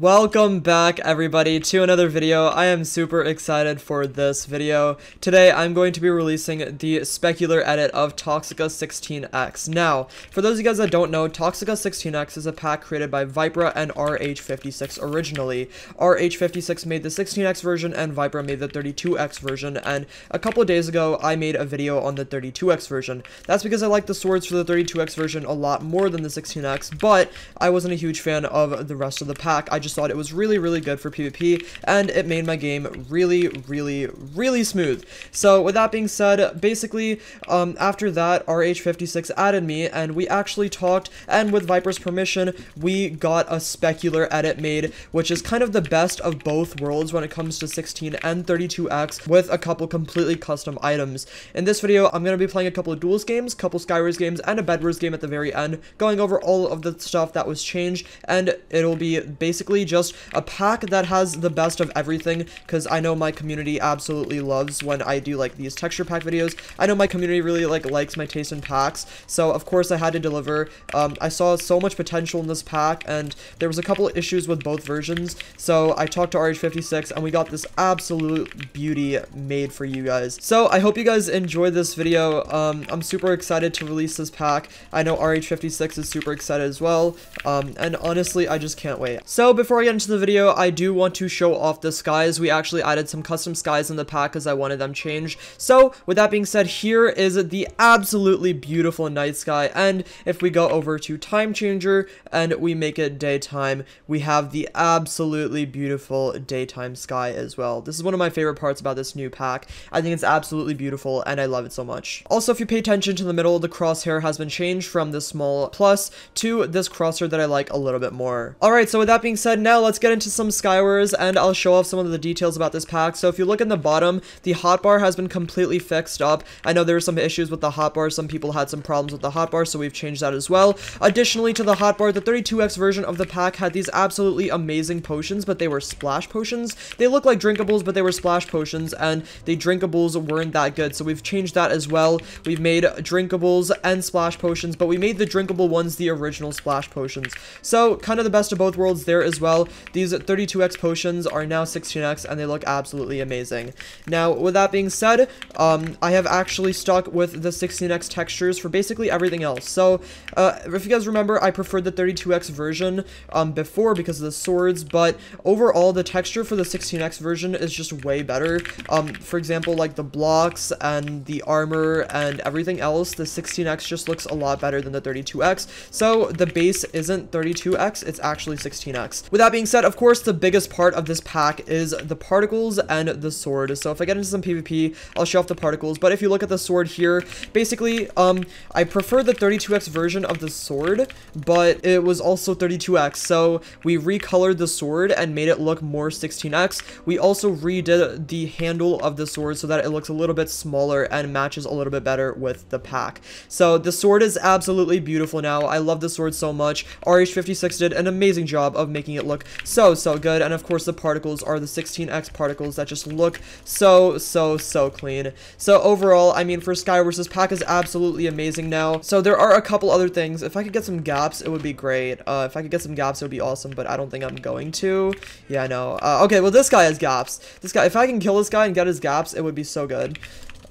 Welcome back everybody to another video. I am super excited for this video. Today I'm going to be releasing the specular edit of Toxica 16X. Now, for those of you guys that don't know, Toxica 16X is a pack created by Vipra and RH56 originally. RH56 made the 16X version and Vipra made the 32X version and a couple days ago I made a video on the 32X version. That's because I like the swords for the 32X version a lot more than the 16X, but I wasn't a huge fan of the rest of the pack. I just just thought it was really, really good for PvP, and it made my game really, really, really smooth. So with that being said, basically, um, after that, RH56 added me, and we actually talked, and with Viper's permission, we got a specular edit made, which is kind of the best of both worlds when it comes to 16 and 32X, with a couple completely custom items. In this video, I'm going to be playing a couple of Duels games, couple Skywars games, and a Bedwars game at the very end, going over all of the stuff that was changed, and it'll be basically just a pack that has the best of everything, because I know my community absolutely loves when I do, like, these texture pack videos. I know my community really, like, likes my taste in packs, so, of course, I had to deliver. Um, I saw so much potential in this pack, and there was a couple of issues with both versions, so I talked to RH56, and we got this absolute beauty made for you guys. So, I hope you guys enjoy this video. Um, I'm super excited to release this pack. I know RH56 is super excited as well, um, and honestly, I just can't wait. So, before I get into the video, I do want to show off the skies. We actually added some custom skies in the pack because I wanted them changed. So, with that being said, here is the absolutely beautiful night sky. And if we go over to Time Changer and we make it daytime, we have the absolutely beautiful daytime sky as well. This is one of my favorite parts about this new pack. I think it's absolutely beautiful and I love it so much. Also, if you pay attention to the middle, the crosshair has been changed from the small plus to this crosshair that I like a little bit more. Alright, so with that being said, now let's get into some Skywars, and I'll show off some of the details about this pack. So if you look in the bottom, the hotbar has been completely fixed up. I know there were some issues with the hotbar. Some people had some problems with the hotbar, so we've changed that as well. Additionally to the hotbar, the 32X version of the pack had these absolutely amazing potions, but they were splash potions. They look like drinkables, but they were splash potions, and the drinkables weren't that good, so we've changed that as well. We've made drinkables and splash potions, but we made the drinkable ones the original splash potions. So, kind of the best of both worlds there as well. These 32x potions are now 16x and they look absolutely amazing. Now, with that being said, um, I have actually stuck with the 16x textures for basically everything else. So, uh, if you guys remember, I preferred the 32x version um, before because of the swords, but overall, the texture for the 16x version is just way better. Um, for example, like the blocks and the armor and everything else, the 16x just looks a lot better than the 32x. So, the base isn't 32x, it's actually 16x. With that being said, of course, the biggest part of this pack is the particles and the sword. So if I get into some PvP, I'll show off the particles. But if you look at the sword here, basically, um, I prefer the 32x version of the sword, but it was also 32x. So we recolored the sword and made it look more 16x. We also redid the handle of the sword so that it looks a little bit smaller and matches a little bit better with the pack. So the sword is absolutely beautiful now. I love the sword so much. RH56 did an amazing job of making it it look so, so good. And of course, the particles are the 16x particles that just look so, so, so clean. So overall, I mean, for Skywars, this pack is absolutely amazing now. So there are a couple other things. If I could get some gaps, it would be great. Uh, if I could get some gaps, it would be awesome, but I don't think I'm going to. Yeah, know. Uh, okay, well, this guy has gaps. This guy, if I can kill this guy and get his gaps, it would be so good.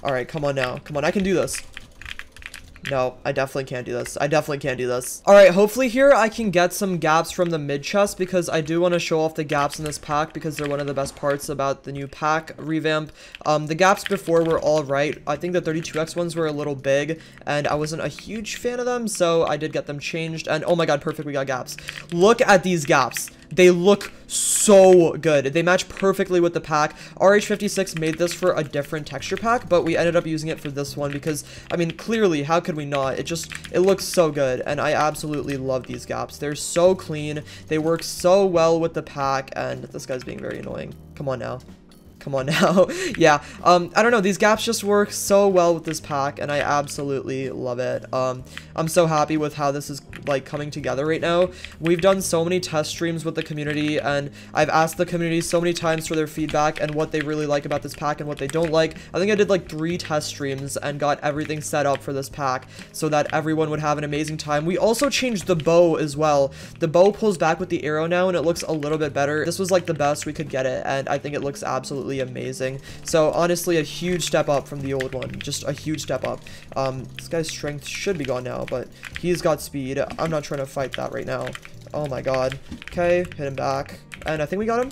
All right, come on now. Come on, I can do this. No, I definitely can't do this. I definitely can't do this. Alright, hopefully here I can get some gaps from the mid chest because I do want to show off the gaps in this pack because they're one of the best parts about the new pack revamp. Um, the gaps before were all right. I think the 32x ones were a little big and I wasn't a huge fan of them, so I did get them changed. And oh my god, perfect, we got gaps. Look at these gaps. They look so good. They match perfectly with the pack. RH56 made this for a different texture pack, but we ended up using it for this one because, I mean, clearly, how could we not? It just, it looks so good, and I absolutely love these gaps. They're so clean. They work so well with the pack, and this guy's being very annoying. Come on now. Come on now. yeah, um, I don't know. These gaps just work so well with this pack, and I absolutely love it. Um, I'm so happy with how this is, like, coming together right now. We've done so many test streams with the community, and I've asked the community so many times for their feedback and what they really like about this pack and what they don't like. I think I did, like, three test streams and got everything set up for this pack so that everyone would have an amazing time. We also changed the bow as well. The bow pulls back with the arrow now, and it looks a little bit better. This was, like, the best we could get it, and I think it looks absolutely amazing. So honestly, a huge step up from the old one. Just a huge step up. Um, this guy's strength should be gone now, but he's got speed. I'm not trying to fight that right now. Oh my god. Okay, hit him back. And I think we got him.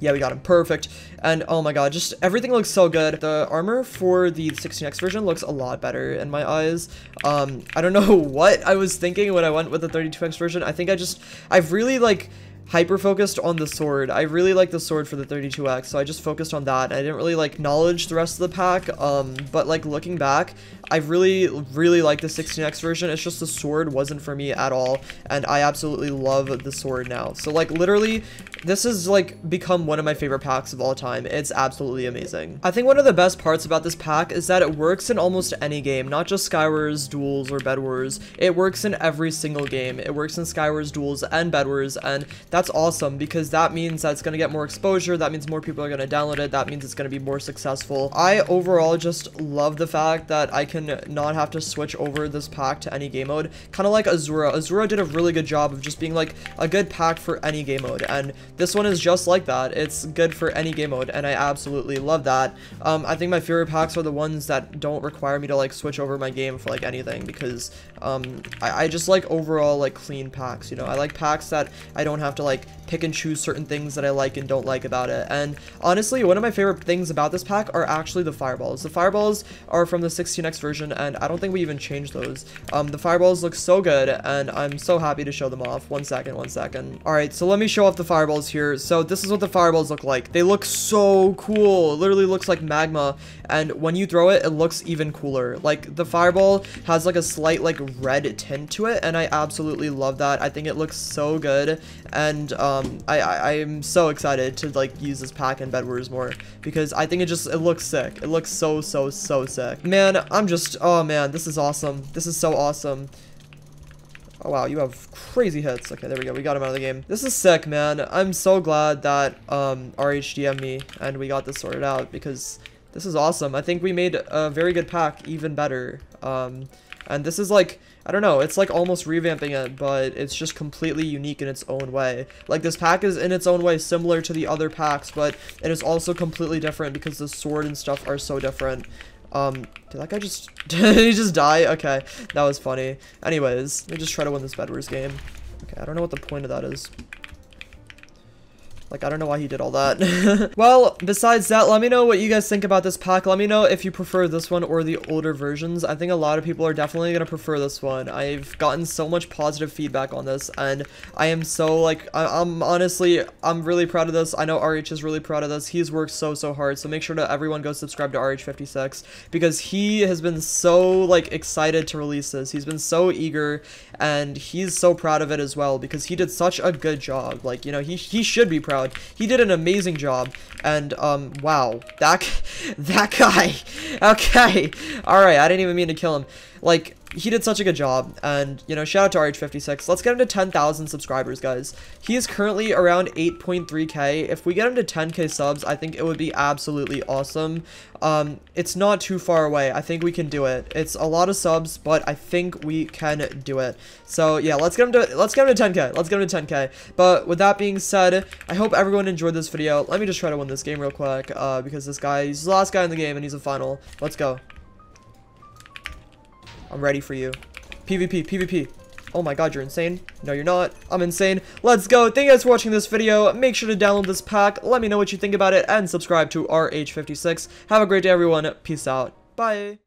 Yeah, we got him. Perfect. And oh my god, just everything looks so good. The armor for the 16x version looks a lot better in my eyes. Um, I don't know what I was thinking when I went with the 32x version. I think I just, I've really like hyper focused on the sword. I really like the sword for the 32x, so I just focused on that. I didn't really like knowledge the rest of the pack, um, but like looking back, I really, really like the 16x version. It's just the sword wasn't for me at all, and I absolutely love the sword now. So like literally, this has like become one of my favorite packs of all time. It's absolutely amazing. I think one of the best parts about this pack is that it works in almost any game, not just Skywars, Duels, or Bed Wars. It works in every single game. It works in Skywars, Duels, and Bed Wars, and that's awesome because that means that it's going to get more exposure. That means more people are going to download it. That means it's going to be more successful. I overall just love the fact that I can not have to switch over this pack to any game mode. Kind of like Azura. Azura did a really good job of just being like a good pack for any game mode. And this one is just like that. It's good for any game mode. And I absolutely love that. Um, I think my favorite packs are the ones that don't require me to like switch over my game for like anything because um, I, I just like overall like clean packs. You know, I like packs that I don't have to like pick and choose certain things that I like and don't like about it. And honestly, one of my favorite things about this pack are actually the fireballs. The fireballs are from the 16x version, and I don't think we even changed those. Um, the fireballs look so good, and I'm so happy to show them off. One second, one second. All right, so let me show off the fireballs here. So this is what the fireballs look like. They look so cool. It literally looks like magma, and when you throw it, it looks even cooler. Like, the fireball has like a slight like red tint to it, and I absolutely love that. I think it looks so good, and um, I, I am so excited to like use this pack in Bed Wars more because I think it just it looks sick. It looks so so so sick. Man, I'm just oh man, this is awesome. This is so awesome. Oh wow, you have crazy hits. Okay, there we go. We got him out of the game. This is sick, man. I'm so glad that um RHDM me and we got this sorted out because this is awesome. I think we made a very good pack even better. Um and this is like I don't know, it's like almost revamping it, but it's just completely unique in its own way. Like this pack is in its own way similar to the other packs, but it is also completely different because the sword and stuff are so different. Um, did that guy just, did he just die? Okay, that was funny. Anyways, let me just try to win this Bed Wars game. Okay, I don't know what the point of that is. Like, I don't know why he did all that. well, besides that, let me know what you guys think about this pack. Let me know if you prefer this one or the older versions. I think a lot of people are definitely going to prefer this one. I've gotten so much positive feedback on this, and I am so, like, I am honestly, I'm really proud of this. I know RH is really proud of this. He's worked so, so hard, so make sure to everyone go subscribe to RH56, because he has been so, like, excited to release this. He's been so eager, and he's so proud of it as well, because he did such a good job. Like, you know, he, he should be proud He did an amazing job. And, um, wow. That, that guy. Okay. Alright, I didn't even mean to kill him. Like, he did such a good job. And, you know, shout out to RH56. Let's get him to 10,000 subscribers, guys. He is currently around 8.3k. If we get him to 10k subs, I think it would be absolutely awesome. Um, it's not too far away. I think we can do it. It's a lot of subs, but I think we can do it. So, yeah, let's get him to, let's get him to 10k. Let's get him to 10k. But with that being said, I hope everyone enjoyed this video. Let me just try to win this game real quick, uh, because this guy, he's the last guy in the game, and he's a final. Let's go. I'm ready for you. PvP, PvP. Oh my god, you're insane. No, you're not. I'm insane. Let's go. Thank you guys for watching this video. Make sure to download this pack. Let me know what you think about it and subscribe to RH56. Have a great day, everyone. Peace out. Bye.